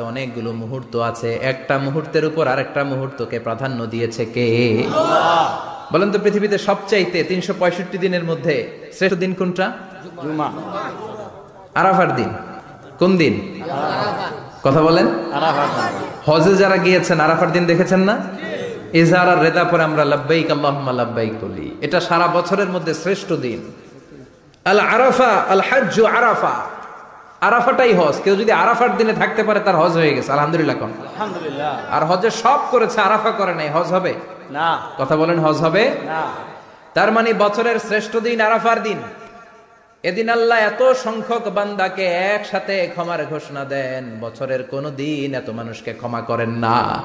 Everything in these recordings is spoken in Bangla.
অনেকগুলো মুহূর্ত আছে। একটা মুহূর্তের উপর আরেকটা মুহূর্তকে প্রাধান্য দিয়েছে কে? বলেন তো পৃথিবীতে সবচাইতে তিনশো পঁয়ষট্টি দিনের মধ্যে শ্রেষ্ঠ দিন কোনটা? আরাফার দিন। কোন দিন? কথা বলেন। হজে যারা গিয়েছেন আরাফার দিন দেখেছেন না? ইজহার আর রেদা পরে আমরা লাব্বাইক আল্লাহুম্মা লাব্বাইক বলি। এটা সারা বছরের মধ্যে শ্রেষ্ঠ দিন। আল আরাফা আল হাজ্জ আরাফা। আরাফাটাই হজ। কেউ যদি আরাফার দিনে থাকতে পারে তার হজ হয়ে গেছে। আলহামদুলিল্লাহ কোন আলহামদুলিল্লাহ। আর হজে সব করেছে আরাফা করে নাই। হজ হবে? না। কথা বলেন হজ হবে? না। তার মানে বছরের শ্রেষ্ঠ দিন আরাফার দিন। এদিন আল্লাহ এত সংখ্যক বান্দাকে একসাথে ক্ষমার ঘোষণা দেন বছরের কোন দিন এত মানুষকে ক্ষমা করেন না।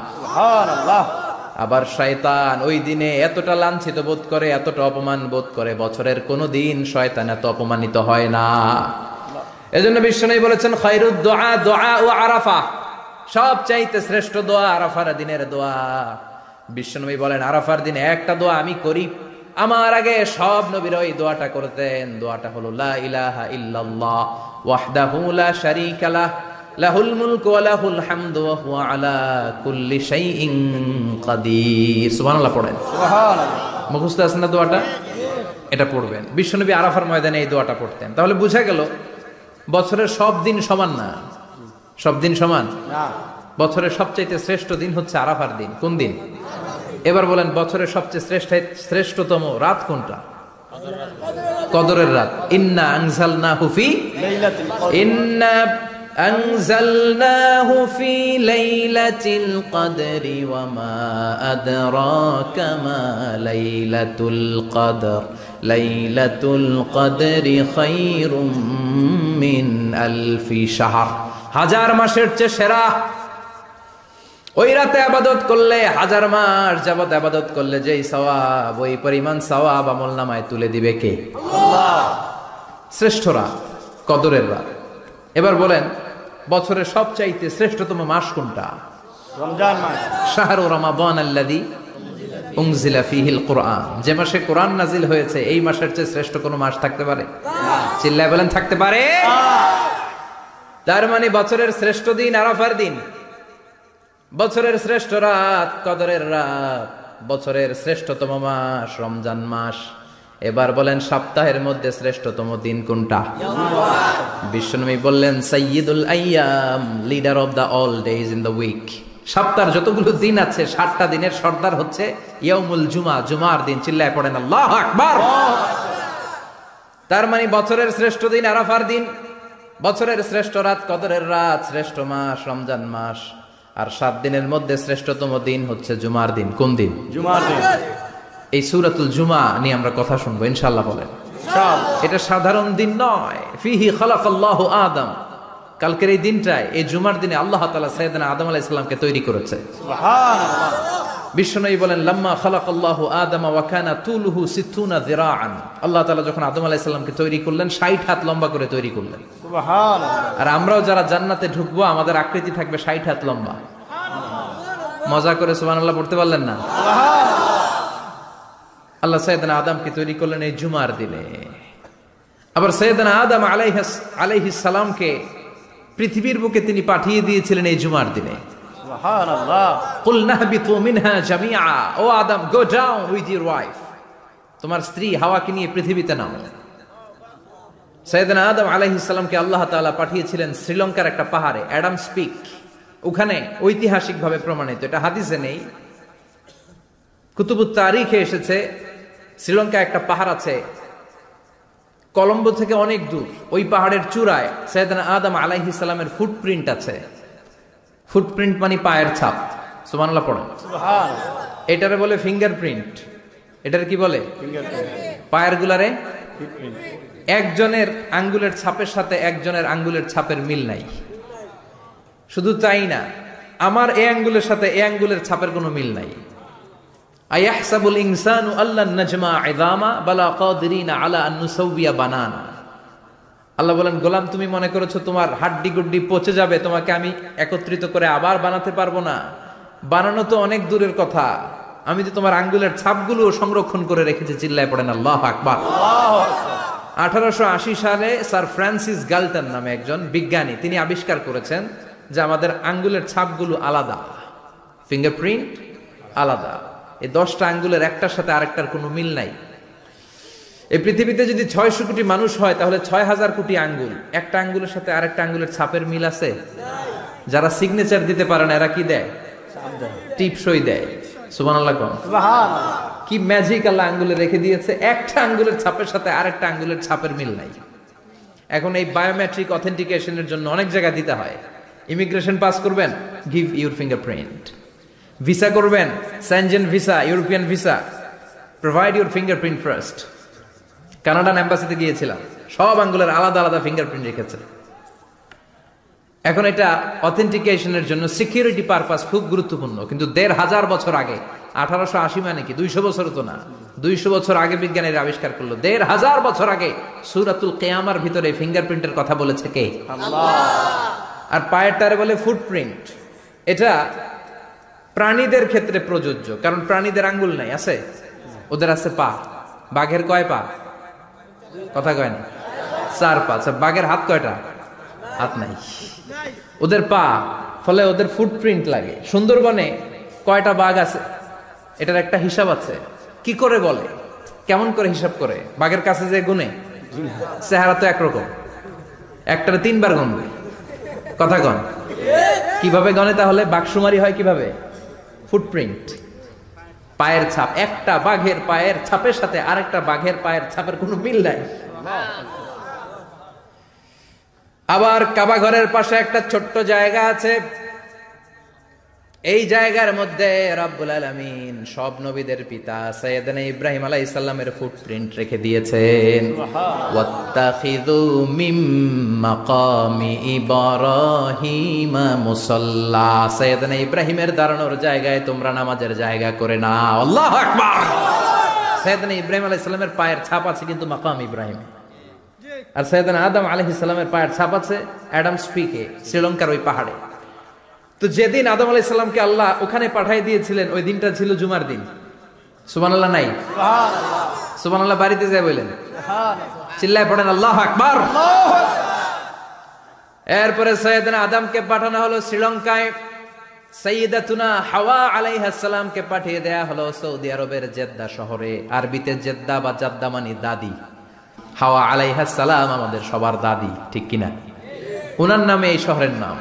আবার শয়তান ওই দিনে এতটা লাঞ্ছিত বোধ করে এতটা অপমান বোধ করে বছরের কোন দিন শয়তান এত অপমানিত হয় না। এজন্য বিশ্বনবী বলেছেন খৈরুদ দোয়া দোয়া ও আরাফা। সব চাইতে শ্রেষ্ঠ দোয়া আরাফার দিনের দোয়া। বিশ্বনবী বলেন আরাফার দিনে একটা দোয়া আমি করি। আমার আগে সব নবীর ওই দোয়াটা করতেন। দোয়াটা হলো লা ইলাহা ইল্লাল্লাহ ওয়াহদাহু লা শারীকা লাহ লাহুল মুলকু ওয়া লাহুল হামদু ওয়া হুয়া আলা কুল্লি শাইইন কাদির। সুবহানাল্লাহ পড়েন। সুবহানাল্লাহ। মুখস্থ আছে না দোয়াটা? এটা পড়বেন। বিশ্বনবী আরাফার ময়দানে এই দোয়াটা পড়তেন। তাহলে বুঝা গেল বছরের সব দিন সমান না সব দিন সমান না বছরের সবচাইতে শ্রেষ্ঠ দিন হচ্ছে আরাফার দিন কোন দিন এবার বলেন বছরের সবচেয়ে শ্রেষ্ঠ শ্রেষ্ঠতম রাত কোনটা কদরের রাত ইন্না আনজালনা হুফি লাইলাতুল কদর إنا أنزلناه في ليلة القدر وما أدراك ما ليلة القدر লাইলাতুল কদরি খাইরুম মিন আলফি শাহর। হাজার মাসের চেয়ে সেরা। ওই রাতে আবাদত করলে হাজার মাস যাবত আবাদত করলে যেই সওয়াব ওই পরিমাণ সওয়াব আমল নামায় তুলে দিবে কে? শ্রেষ্ঠরা কদরের রাত। এবার বলেন বছরের সবচাইতে শ্রেষ্ঠতম মাস কোনটা? রমজান মাস। শাহরু বন আল্লাদি উংজিলা কোরআন যে মাসে কোরআন নাজিল হয়েছে, এই মাসের চেয়ে শ্রেষ্ঠ কোনো মাস থাকতে পারে? চিল্লায় বলেন, থাকতে পারে। তার মানে বছরের শ্রেষ্ঠ দিন আরাফার দিন। বছরের শ্রেষ্ঠ রাত কদরের রাত। বছরের শ্রেষ্ঠতম মাস রমজান মাস। এবার বলেন, সপ্তাহের মধ্যে শ্রেষ্ঠতম দিন কোনটা? বিশ্বনবী বললেন, সাইয়্যিদুল আইয়াম, leader of the all days in the week. সপ্তাহের যতগুলো দিন আছে সাতটা দিনের সর্দার হচ্ছে ইয়াউমুল জুমা জুমার দিন। চিল্লায় পড়েন আল্লাহ আকবার। তার মানে বছরের শ্রেষ্ঠ দিন আরাফার দিন। বছরের শ্রেষ্ঠ রাত কদরের রাত শ্রেষ্ঠ মাস রমজান মাস। আর সাত দিনের মধ্যে শ্রেষ্ঠতম দিন হচ্ছে জুমার দিন। কোন দিন? জুমার দিন। এই সুরাতুল জুমা নিয়ে আমরা কথা শুনব ইনশাল্লাহ বলেন। এটা সাধারণ দিন নয়। ফিহি খালাকাল্লাহু আদম। কালকের এই দিনটায় এই জুমার দিনে আল্লাহ তালা সাইয়েদনা আদম আলাইহিস সালামকে তৈরি করেছে। বিশ্বনবী বলেন লাম্মা খালাকাল্লাহু আদম ওয়া কানা তুলুহু সিত্তুনা যিরাআন। আল্লাহ তাআলা যখন আদম আলাইহিস সালামকে তৈরি করলেন 60 হাত লম্বা করে তৈরি করলেন। সুবহানাল্লাহ। আর আমরাও যারা জান্নাতে ঢুকবো আমাদের আকৃতি থাকবে 60 হাত লম্বা। মজা করে সুবহানাল্লাহ পড়তে পারলেন না? আল্লাহ সৈয়দনা আদমকে তৈরি করলেন এই জুমার দিনে। আবার সৈয়দনা আদম আলাইহাস আলাইহিস সালামকে পৃথিবীর বুকে তিনি পাঠিয়ে দিয়েছিলেন এই জুমার দিনে। O Adam go down with your wife. তোমার স্ত্রী হাওয়াকে নিয়ে পৃথিবীতে নামো। সৈয়দনা আদম আলাইহিস সালামকে আল্লাহ তাআলা পাঠিয়েছিলেন শ্রীলঙ্কার একটা পাহাড়ে অ্যাডাম স্পিক। ওখানে ঐতিহাসিকভাবে প্রমাণিত এটা হাদিসে নেই। কুতুবুত তারিখে এসেছে শ্রীলঙ্কা একটা পাহাড় আছে কলম্বো থেকে অনেক দূর ওই পাহাড়ের চূড়ায় সৈয়দনা আদম আলাইহিস সালামের ফুটপ্রিন্ট আছে। ফুটপ্রিন্ট মানে পায়ের ছাপ। পড়েন সুবহানাল্লাহ। এটারে বলে ফিঙ্গারপ্রিন্ট এটার কি বলে? পায়ের গুলারে? একজনের আঙ্গুলের ছাপের সাথে একজনের আঙ্গুলের ছাপের মিল নাই। শুধু তাই না আমার এ আঙ্গুলের সাথে এ আঙ্গুলের ছাপের কোনো মিল নাই। আয়াহসাবুল ইনসানু আল্লাহ নাজমা ইদামা বালা কাদিরিনা আলা আন নুসাউবিয়া বানানা আল্লাহ বলেন, গোলাম, তুমি মনে করেছ তোমার হাড্ডি গুড্ডি পচে যাবে? তোমাকে আমি একত্রিত করে আবার বানাতে পারব না? বানানো তো অনেক দূরের কথা। আমি তো তোমার আঙ্গুলের ছাপগুলো সংরক্ষণ করে রেখেছি, চিল্লায় পড়েন, আল্লাহ আকবার। আঠারোশো আশি সালে স্যার ফ্রান্সিস গালটন নামে একজন বিজ্ঞানী, তিনি আবিষ্কার করেছেন যে আমাদের আঙ্গুলের ছাপগুলো আলাদা, ফিঙ্গারপ্রিন্ট আলাদা। এই দশটা আঙ্গুলের একটার সাথে আরেকটার কোনো মিল নাই। এই পৃথিবীতে যদি ছয়শো কোটি মানুষ হয় তাহলে ছয় হাজার কোটি আঙ্গুল। একটা আঙ্গুলের সাথে আরেকটা আঙ্গুলের ছাপের মিল আছে? যারা সিগনেচার দিতে পারে না এরা কি দেয়? টিপসই দেয়। সুবান আল্লাহ কি ম্যাজিক আল্লাহ আঙ্গুলে রেখে দিয়েছে? একটা আঙ্গুলের ছাপের সাথে আরেকটা আঙ্গুলের ছাপের মিল নাই। এখন এই বায়োমেট্রিক অথেন্টিকেশনের জন্য অনেক জায়গায় দিতে হয়। ইমিগ্রেশন পাস করবেন? গিভ ইউর ফিঙ্গারপ্রিন্ট ভিসা করবেন Schengen visa European visa provide your fingerprint first Canadian অ্যাম্বাসিতে গিয়েছিলাম। সব আঙ্গুলের আলাদা আলাদা ফিঙ্গারপ্রিন্ট রেখেছে। এখন এটা অথেন্টিকেশনের জন্য সিকিউরিটি পারপাস খুব গুরুত্বপূর্ণ। কিন্তু দেড় হাজার বছর আগে আঠারোশো আশি মানে কি? দুইশো বছর তো না। দুইশো বছর আগে বিজ্ঞানীরা আবিষ্কার করল দেড় হাজার বছর আগে সুরাতুল কেয়ামার ভিতরে ফিঙ্গারপ্রিন্টের কথা বলেছে কে? আর পায়ের টারে বলে ফুটপ্রিন্ট এটা প্রাণীদের ক্ষেত্রে প্রযোজ্য, কারণ প্রাণীদের আঙ্গুল নাই, আছে? ওদের আছে পা। বাঘের কয় পা? কথা কয় না? চার পা। আচ্ছা বাঘের হাত কয়টা? হাত নাই। ওদের পা, ফলে ওদের ফুটপ্রিন্ট লাগে। সুন্দরবনে কয়টা বাঘ আছে? এটার একটা হিসাব আছে। কি করে বলে? কেমন করে হিসাব করে? বাঘের কাছে যে গুনে চেহারা তো একরকম। একটারে তিনবার গণবে। কথা কন। কীভাবে গনে তাহলে? বাঘসুমারি হয় কীভাবে? ফুটপ্রিন্ট পায়ের ছাপ, একটা বাঘের পায়ের ছাপের সাথে আরেকটা বাঘের পায়ের ছাপের কোনো মিল নাই। আবার কাবা ঘরের পাশে একটা ছোট্ট জায়গা আছে এই জায়গার মধ্যে রব্বুল আলামিন সব নবীদের পিতা সৈয়দনা ইব্রাহিম আলাইহিস সালামের ফুটপ্রিন্ট রেখে দিয়েছেন। ওয়াত্তাখিযু মিম মাকামি ইব্রাহিম মুসাল্লা। সৈয়দনা ইব্রাহিমের দাঁড়ানোর জায়গায় তোমরা নামাজের জায়গা করে না আল্লাহু আকবার! সৈয়দনা ইব্রাহিম আলাইহিস সালামের পায়ের ছাপ আছে কিন্তু মাকাম ইব্রাহিম। আর সৈয়দনা আদম আলাইহিস সালামের পায়ের ছাপ আছে অ্যাডাম স্পিকে শ্রীলঙ্কার ওই পাহাড়ে। তো যেদিন আদম আলাইহিস সালামকে আল্লাহ ওখানে পাঠাই দিয়েছিলেন ওই দিনটা ছিল জুমার দিন। সুবহানাল্লাহ নাই? সুবহানাল্লাহ। বাড়িতে যায় বললেন চিল্লায় পড়েন আল্লাহ আকবার! এরপরে সৈয়দনা আদমকে পাঠানো হলো শ্রীলঙ্কায়। সৈয়দাতুনা হাওয়া পাঠিয়ে দেয়া হলো সৌদি আরবের জেদ্দা শহরে। আরবিতে জেদ্দা বা জাদ্দা মানে দাদি। হাওয়া আমাদের সবার দাদি ঠিক কিনা? উনার নামে এই শহরের নাম।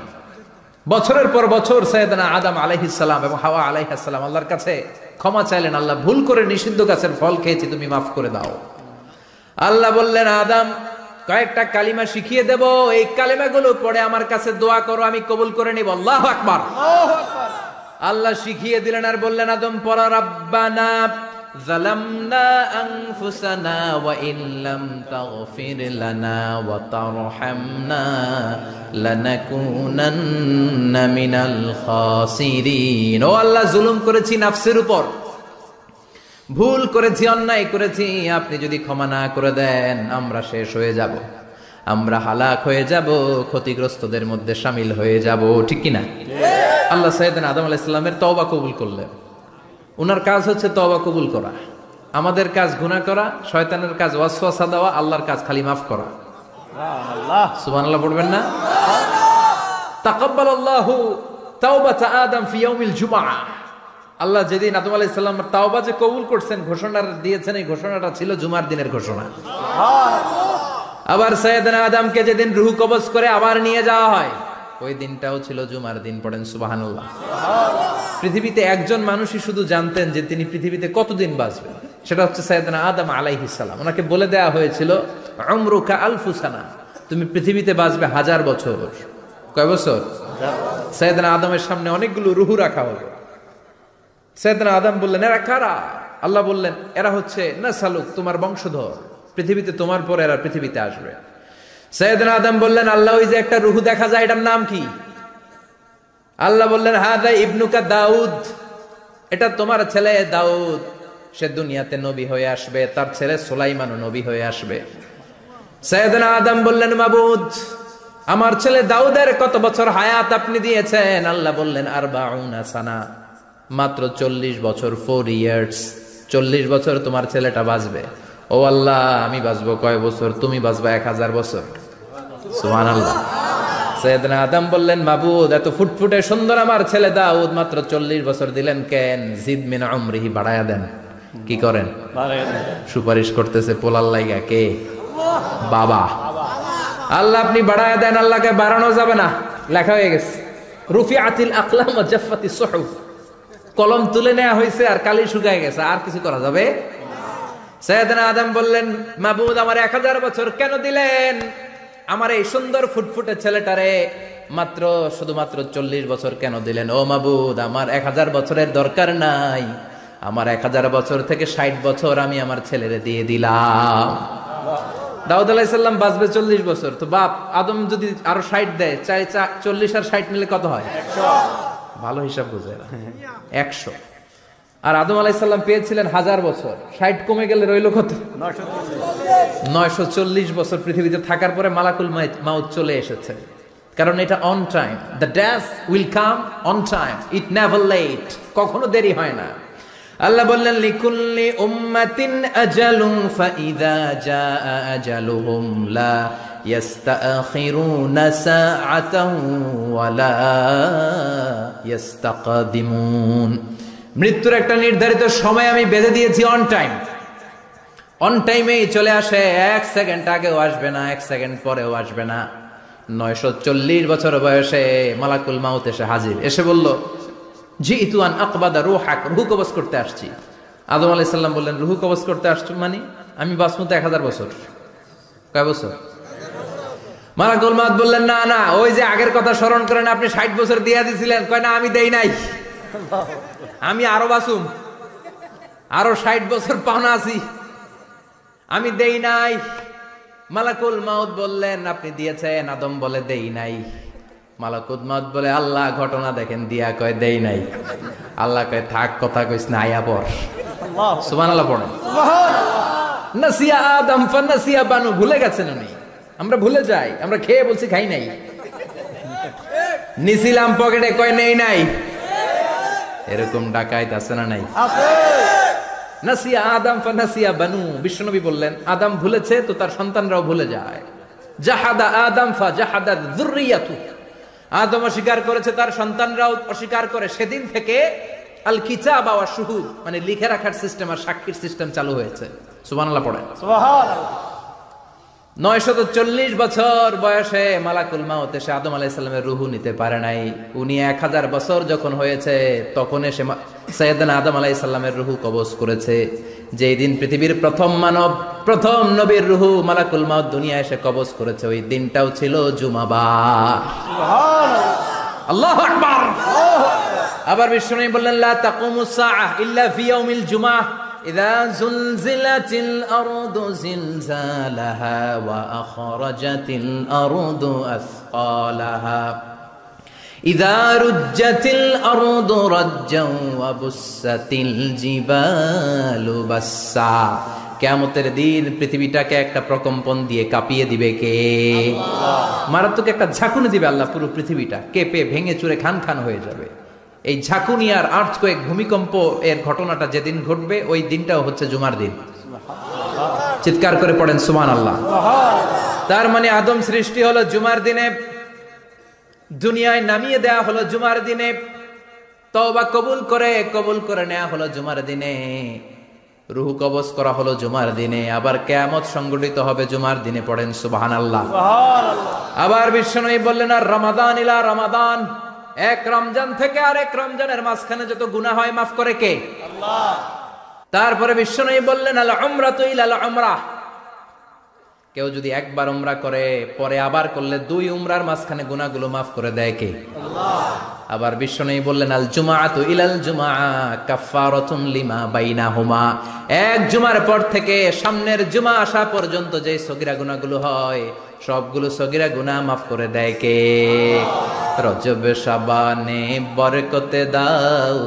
বছরের পর বছর সৈয়দনা আদম আলাইহিসাল্লাম এবং হাওয়া আলাইহাসাল্লাম আল্লাহর কাছে ক্ষমা চাইলেন আল্লাহ ভুল করে নিষিদ্ধ গাছের ফল খেয়েছি তুমি মাফ করে দাও। আল্লাহ বললেন আদম কয়েকটা কালিমা শিখিয়ে দেব এই কালিমাগুলো পড়ে আমার কাছে দোয়া করো আমি কবুল করে নিব। আল্লাহ আকবার। আল্লাহ শিখিয়ে দিলেন আর বললেন আদম পড়া রাব্বানা ظلمنا أنفسنا وإن لم تغفر لنا وترحمنا لنكونن من الخاسرين ও আল্লাহ জুলুম করেছি নাফসের উপর ভুল করেছি অন্যায় করেছি আপনি যদি ক্ষমা না করে দেন আমরা শেষ হয়ে যাব আমরা হালাক হয়ে যাব ক্ষতিগ্রস্তদের মধ্যে সামিল হয়ে যাব ঠিক কিনা আল্লাহ সাইদিন আদম আলাইসাল্লামের তওবা কবুল করলেন উনার কাজ হচ্ছে তওবা কবুল করা। আমাদের কাজ গুনাহ করা শয়তানের কাজ ওয়াসওয়াসা দেওয়া আল্লাহর কাজ খালি মাফ করা। আল্লাহ সুবহানাল্লাহ পড়বেন না? তাকাব্বালাল্লাহু তাওবাতা আদম ফি ইয়াউমিল জুমআহ আল্লাহ যেদিন আদম আলাইহিস সালাম তাওবা যে কবুল করছেন ঘোষণা দিয়েছেন এই ঘোষণাটা ছিল জুমার দিনের ঘোষণা। আবার সৈয়দনা আদমকে যেদিন রুহ কবজ করে আবার নিয়ে যাওয়া হয় ওই দিনটাও ছিল জুমার দিন পড়েন সুবহানাল্লাহ। পৃথিবীতে একজন মানুষই শুধু জানতেন যে তিনি পৃথিবীতে কতদিন বাঁচবেন। সেটা হচ্ছে সৈয়দনা আদম আলাইহিস সালাম। ওনাকে বলে দেয়া হয়েছিল আমরুকা আলফুসানা তুমি পৃথিবীতে বাঁচবে হাজার বছর। কয় বছর? সৈয়দনা আদমের সামনে অনেকগুলো রুহু রাখা হলো। সৈয়দনা আদম বললেন, এরা কারা? আল্লাহ বললেন, এরা হচ্ছে না সালুক তোমার বংশধর। পৃথিবীতে তোমার পর এরা পৃথিবীতে আসবে। সৈয়দনা আদম বললেন, আল্লাহ, ওই যে একটা রুহু দেখা যায়, এটার নাম কি? আল্লাহ বললেন, হাদা ইবনুকা দাউদ। এটা তোমার ছেলে দাউদ। সে দুনিয়াতে নবী হয়ে আসবে, তার ছেলে সোলাইমানও নবী হয়ে আসবে। সৈয়দনা আদম বললেন, মাবুদ, আমার ছেলে দাউদের কত বছর হায়াত আপনি দিয়েছেন? আল্লাহ বললেন আর সানা, মাত্র চল্লিশ বছর ফোর ইয়ার্স চল্লিশ বছর তোমার ছেলেটা বাঁচবে। ও আল্লাহ, আমি বাঁচবো কয় বছর? তুমি বাঁচবা এক হাজার বছর? সুহান আল্লাহ সৈয়দনা আদম বললেন মাবুদ এত ফুটফুটে সুন্দর আমার ছেলে দাউদ মাত্র চল্লিশ বছর দিলেন কেন? জিদ মিন আমরিহি বাড়ায়া দেন। কি করেন? সুপারিশ করতেছে পোলার লাইগা কে? বাবা। আল্লাহ আপনি বাড়ায় দেন আল্লাহকে বাড়ানো যাবে না। লেখা হয়ে গেছে। রুফি আতিল আকলাম জাফাতি সুহুফ। কলম তুলে নেওয়া হয়েছে আর কালি শুকায় গেছে আর কিছু করা যাবে? সৈয়দনা আদম বললেন মাবুদ আমার এক হাজার বছর কেন দিলেন? আমার এই সুন্দর ফুটফুটে ছেলেটারে মাত্র শুধুমাত্র চল্লিশ বছর কেন দিলেন? ও মাবুদ, আমার এক হাজার বছরের দরকার নাই। আমার এক হাজার বছর থেকে ষাট বছর আমি আমার ছেলেরে দিয়ে দিলাম। দাউদ আলাইসাল্লাম বাঁচবে চল্লিশ বছর। তো বাপ, আদম যদি আরও ষাট দেয়, চাই চল্লিশ আর ষাট মিলে কত হয়? ভালো হিসাব বুঝে। একশো। আর আদম আলাইসাল্লাম পেয়েছিলেন হাজার বছর। ষাট কমে গেলে রইল কত? নয়শো চল্লিশ। বছর পৃথিবীতে থাকার পরে মালাকুল মাউত চলে এসেছে। কারণ এটা on time the dash will come on time it never late কখনো দেরি হয় না। আল্লাহ বললেন, লিকুল্লি উম্মাতিন আজালুম ফাইদা জাআ আজালুহুম লা ইয়াস্তাখিরুনা সাআতাও ওয়ালা ইয়াস্তাকদিমুন। মৃত্যুর একটা নির্ধারিত সময় আমি বেঁধে দিয়েছি অন টাইম অন টাইমেই চলে আসে, এক সেকেন্ড আগেও আসবে না, এক সেকেন্ড পরেও আসবে না। নয়শো চল্লিশ বছর বয়সে মালাকুল মাউত এসে হাজির। এসে বলল, জি ইতুয়ান আকবাদা রুহ হাক রুহু কবজ করতে আসছি। আদম আলাইহিস সাল্লাম বললেন, রুহু কবজ করতে আসছো মানে? আমি বাসমতো এক হাজার বছর। কয় বছর? মালাকুল মাউত বললেন, না না, ওই যে আগের কথা স্মরণ করেন, আপনি ষাট বছর দিয়া দিছিলেন। কয়, না, আমি দেই নাই। আমি আরও বাসুম। আরও ষাট বছর পাওনা আছি। আমি দেই নাই। মালাকুল মাউদ বললেন, আপনি দিয়েছেন, আদম বলে দেই নাই। মালাকুল মাউদ বলে, আল্লাহ ঘটনা দেখেন, দিয়া কয় দেই নাই। আল্লাহ কয়, থাক, কথা কইস না, আয়া পর আল্লাহ সুবহানাল্লাহ পড়েন। নাসিয়া আদম, ফানাসিয়া বানু। ভুলে গেছেন উনি। আমরা ভুলে যাই, আমরা খেয়ে বলছি, খাই নাই। নিছিলাম পকেটে কয়, নেই নাই। এরকম ডাকাইত আছে না নাই? নাসিয়া আদম ফানাসিয়া বানু বিশ্বনবী বললেন আদম ভুলেছে তো তার সন্তানরাও ভুলে যায়। জাহাদা আদম ফা জাহাদা যুররিয়াতু। আদম অস্বীকার করেছে তার সন্তানরাও অস্বীকার করে। সেদিন থেকে আল কিতাব ওয়া শুহুদ মানে লিখে রাখার সিস্টেম আর সাক্ষীর সিস্টেম চালু হয়েছে। সুবহানাল্লাহ পড়েন। সুবহানাল্লাহ। নয়শত চল্লিশ বছর বয়সে মালাকুল মাউত এসে আদম আলাইসাল্লামের রুহু নিতে পারে নাই। উনি এক হাজার বছর যখন হয়েছে তখন এসে সৈয়দনা আদম আলাইসাল্লামের রুহু কবজ করেছে। যেই দিন পৃথিবীর প্রথম মানব প্রথম নবীর রুহু মালাকুল মাউত দুনিয়া এসে কবজ করেছে ওই দিনটাও ছিল জুমাবার আল্লাহু আবার বিষ্ণু বললেন লা তাকুমুস সাআহ ইল্লা ফি ইয়াউমিল জুমআহ আরদু জিলজালাহা ওয়া আখরাজাতিল আরদু আসকালাহা ইযা রুজ্জাতিল আরদু রাজ্জাও ওয়া বুসাতিল জিবালু বাসসা কেয়ামতের দিন পৃথিবীটাকে একটা প্রকম্পন দিয়ে কাঁপিয়ে দিবে কে? মারাত্মক একটা ঝাঁকুনি দিবে আল্লাহ পুরো পৃথিবীটা। কেঁপে ভেঙে চুরে খান খান হয়ে যাবে। এই ঝাঁকুনি আর আর্থ কয়েক ভূমিকম্প এর ঘটনাটা যেদিন ঘটবে ওই দিনটাও হচ্ছে জুমার দিন। চিৎকার করে পড়েন সুমান আল্লাহ তার মানে আদম সৃষ্টি হলো জুমার দিনে দুনিয়ায় নামিয়ে দেয়া হলো জুমার দিনে তওবা কবুল করে কবুল করে নেওয়া হলো জুমার দিনে। রুহু কবজ করা হলো জুমার দিনে আবার কেয়ামত সংগঠিত হবে জুমার দিনে পড়েন সুবাহান আল্লাহ আবার বিশ্বনবী বললেন আর রমাদান ইলা রমাদান। এক রমজান থেকে আর এক রমজানের মাঝখানে যত গুনাহ হয় মাফ করে কে? তারপরে বললেন আল তো ইলাল উমরা। কেউ যদি একবার উমরা করে পরে আবার করলে দুই উমরার মাঝখানে গুনাহগুলো মাফ করে দেয় কে? আবার বিশ্বনবী বললেন আল জুমাআতু ইলাল জুমআ কাফফারাতুন লিমা বাইনাহুমা। এক জুমার পর থেকে সামনের জুমা আসা পর্যন্ত যে সগিরা গুনাহগুলো হয় সবগুলো সগিরা গুনাহ মাফ করে দেয় কে? রজব শাবানে বরকতে দাও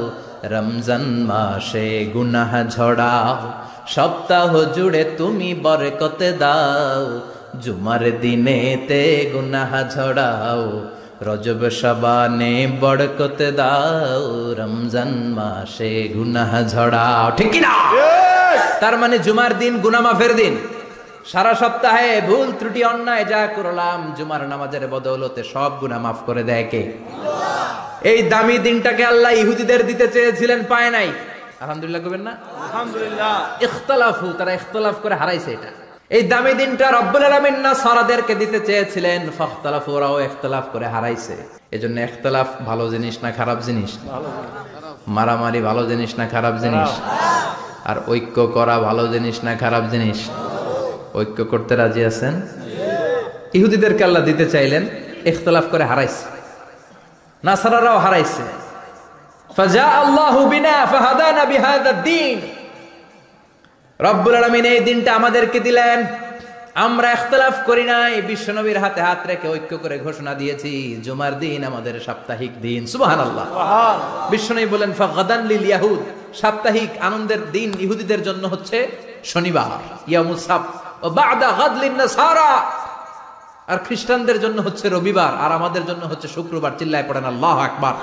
রমজান মাসে গুনাহ ঝড়াও সপ্তাহ জুড়ে তুমি বরকতে দাও জুমার দিনেতে গুনাহ ঝড়াও রজব শাবানে বরকতে দাও রমজান মাসে গুনাহ ঝড়াও। ঠিক না তার মানে জুমার দিন গুনাহ মাফের দিন। সারা সপ্তাহে ভুল ত্রুটি অন্যায় যা করলাম জুমার নামাজের বদৌলতে সব গুনাহ মাফ করে দেয় কে? এই দামি দিনটাকে আল্লাহ ইহুদিদের দিতে চেয়েছিলেন পায় নাই। আলহামদুলিল্লাহ করবেন না? আলহামদুলিল্লাহ। ইখতলাফু তারা ইখতলাফ করে হারাইছে এটা। এই দামি দিনটা রব্বুল আলামিন না সারাদেরকে দিতে চেয়েছিলেন ফাখতালাফু ওরাও ইখতলাফ করে হারাইছে। এজন্য ইখতলাফ ভালো জিনিস না খারাপ জিনিস? মারামারি ভালো জিনিস না খারাপ জিনিস? আর ঐক্য করা ভালো জিনিস না খারাপ জিনিস? ঐক্য করতে রাজি আছেন? ইহুদিদেরকে আল্লাহ দিতে চাইলেন ইখতলাফ করে হারাইছে। নাসারারাও হারাইছে। ফাজা আল্লাহু বিনা ফাহাদানা বিহাদা দ্বীন। রব্বুল আলামিন এই দিনটা আমাদেরকে দিলেন। আমরা ইখতলাফ করি নাই বিশ্বনবীর হাতে হাত রেখে ঐক্য করে ঘোষণা দিয়েছি জুমার দিন আমাদের সাপ্তাহিক দিন। সুবহানাল্লাহ। মহান বিশ্বনবী বলেন ফাগাদান লিল ইয়াহুদ। সাপ্তাহিক আনন্দের দিন ইহুদিদের জন্য হচ্ছে শনিবার আর খ্রিস্টানদের জন্য হচ্ছে রবিবার, আর আমাদের জন্য হচ্ছে শুক্রবার। চিল্লায় পড়েন, আল্লাহ আকবার।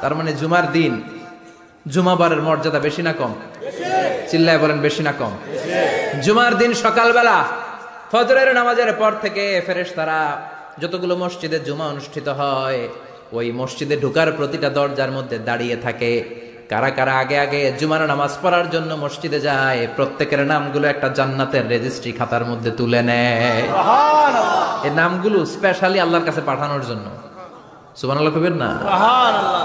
তার মানে জুমার দিন, জুমাবারের মর্যাদা বেশি না কম? চিল্লায় বলেন, বেশি না কম? জুমার দিন সকালবেলা, ফজরের নামাজের পর থেকে ফেরেস তারা যতগুলো মসজিদে জুমা অনুষ্ঠিত হয়, ওই মসজিদে ঢুকার প্রতিটা দরজার মধ্যে দাঁড়িয়ে থাকে। কারা কারা আগে আগে জুমার নামাজ পড়ার জন্য মসজিদে যায় প্রত্যেকের নামগুলো একটা জান্নাতের রেজিস্ট্রি খাতার মধ্যে তুলে নেয়। এই নামগুলো স্পেশালি আল্লাহর কাছে পাঠানোর জন্য। সুবহানাল্লাহ কবির না? আল্লাহ